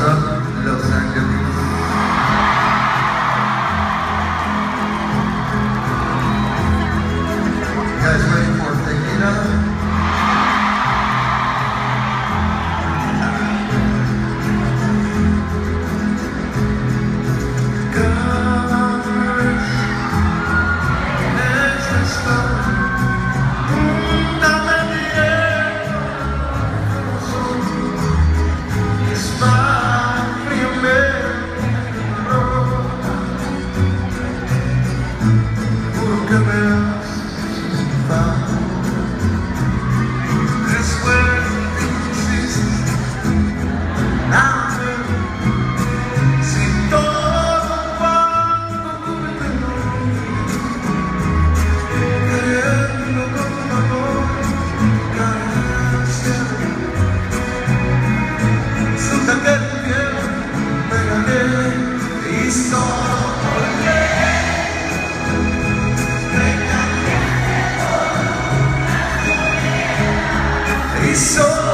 Gaza sou